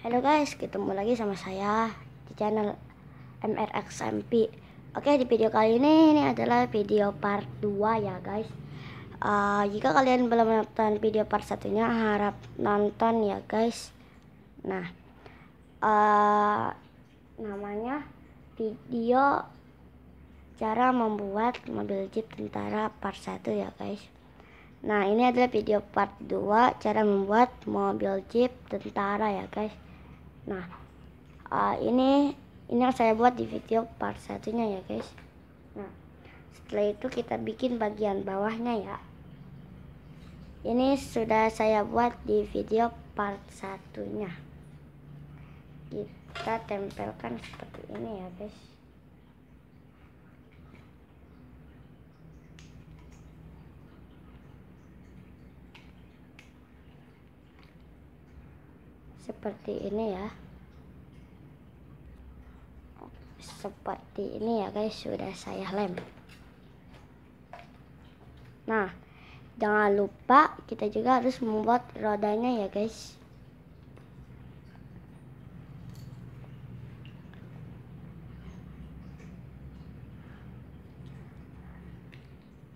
Halo guys, ketemu lagi sama saya di channel MRXMP. Oke, di video kali ini ini adalah video part 2 ya guys. Uh, jika kalian belum menonton video part satunya, harap nonton ya guys. Nah, uh, namanya video cara membuat mobil jeep tentara part 1 ya guys. Nah, ini adalah video part 2 cara membuat mobil jeep tentara ya guys. Nah, uh, ini ini yang saya buat di video part satunya ya guys. Nah, setelah itu kita bikin bagian bawahnya ya. Ini sudah saya buat di video part satunya. Kita tempelkan seperti ini ya guys. Seperti ini ya. Seperti ini ya guys sudah saya lem. Nah jangan lupa kita juga harus membuat rodanya ya guys.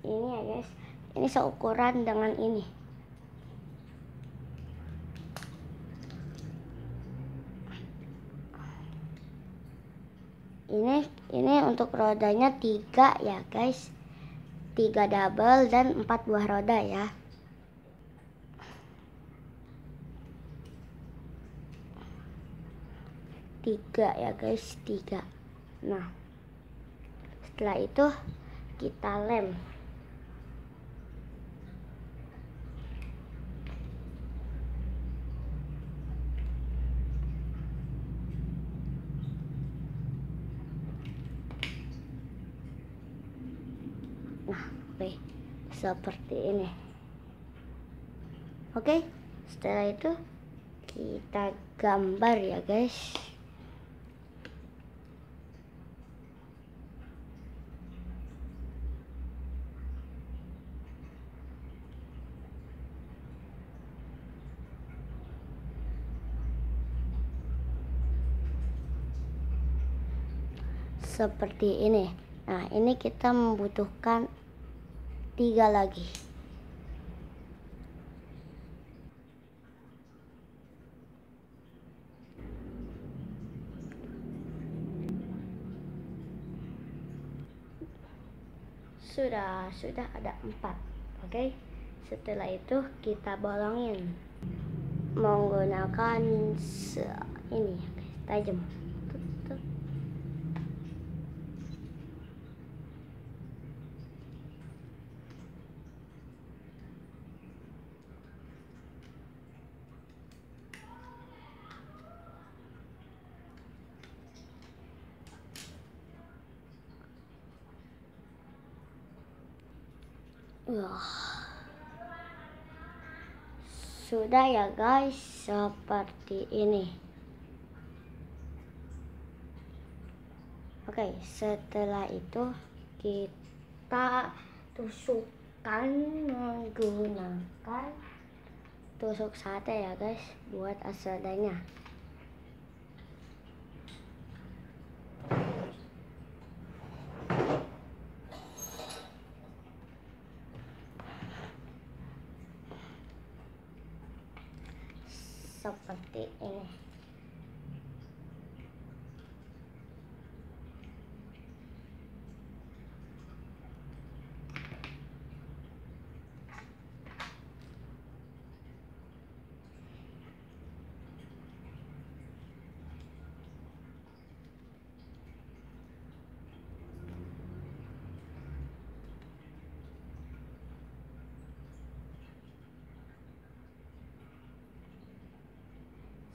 Ini ya guys ini seukuran dengan ini ini ini untuk rodanya tiga ya guys. Tiga double dan empat buah roda ya. Tiga ya guys tiga. Nah setelah itu kita lem Nah, oke. Seperti ini. Oke, setelah itu kita gambar ya, guys. Seperti ini. Nah, ini kita membutuhkan tiga lagi. Sudah, sudah ada empat. Oke, setelah itu kita bolongin menggunakan ini tajam. Wah. Sudah ya guys, seperti ini. Oke, setelah itu kita tusukkan menggunakan tusuk sate ya guys buat asadanya. Seperti ini.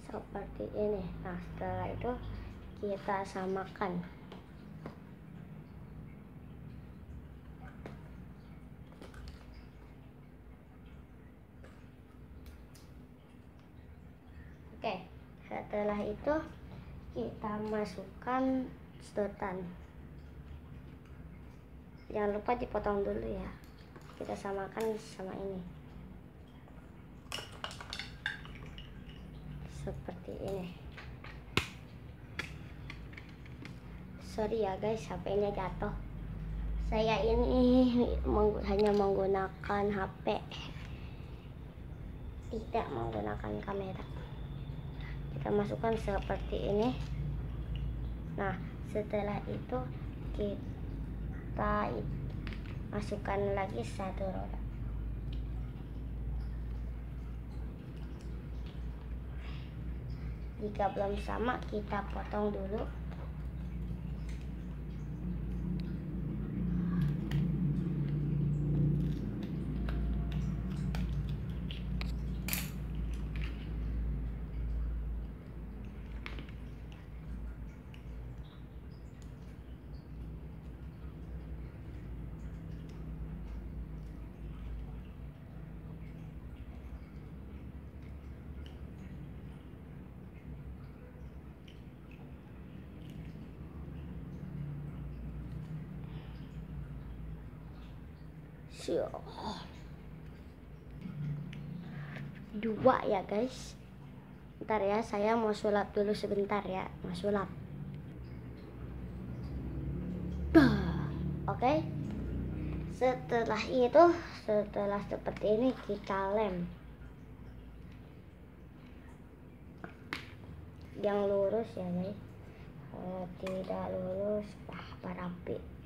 Seperti ini. Nah setelah itu kita samakan. Oke setelah itu kita masukkan sedotan. Jangan lupa dipotong dulu ya. Kita samakan sama ini seperti ini. Sorry ya guys HP-nya jatuh. Saya ini hanya menggunakan HP tidak menggunakan kamera. Kita masukkan seperti ini. Nah setelah itu kita masukkan lagi satu roda jika belum sama kita potong dulu dua ya guys. Ntar ya saya mau sulap dulu sebentar ya. Mau sulap. Oke. Setelah itu setelah seperti ini kita lem. Yang lurus ya guys. Kalau tidak lurus. Wah parapi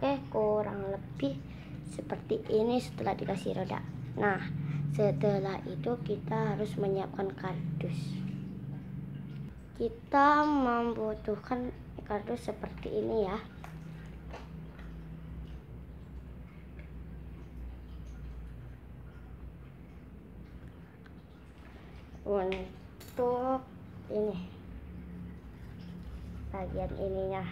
Oke, kurang lebih seperti ini setelah dikasih roda. Nah, setelah itu kita harus menyiapkan kardus. Kita membutuhkan kardus seperti ini ya. Untuk ini bagian ininya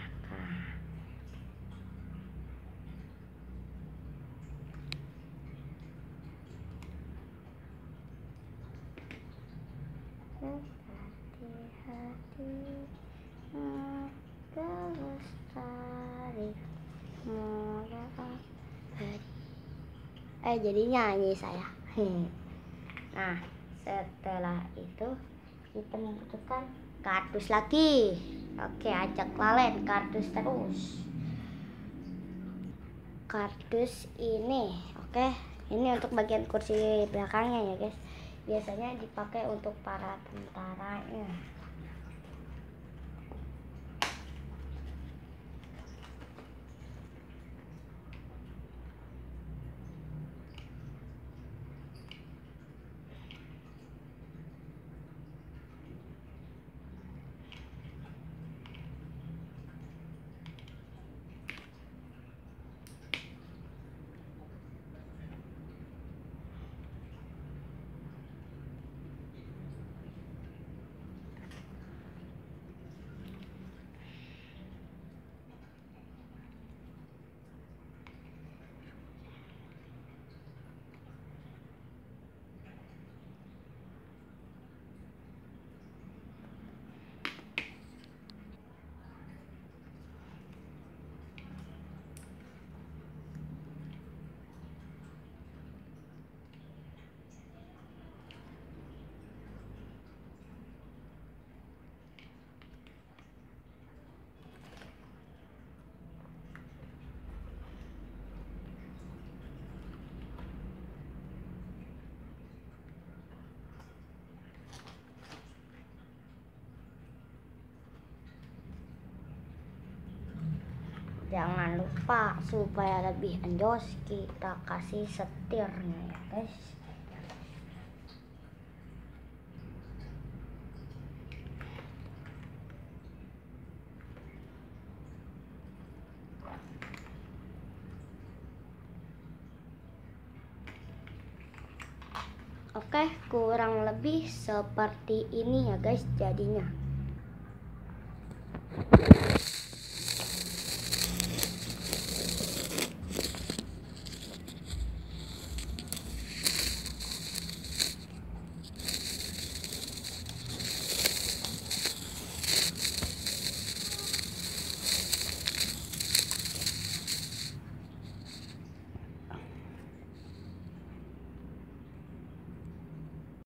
eh jadi nyanyi saya. Nah setelah itu kita membutuhkan kardus lagi. Oke ajak lalen kardus terus. Kardus ini oke. Ini untuk bagian kursi belakangnya ya guys. Biasanya dipakai untuk para tentara ya. Jangan lupa supaya lebih endos kita kasih setirnya ya guys Oke, kurang lebih seperti ini ya guys jadinya.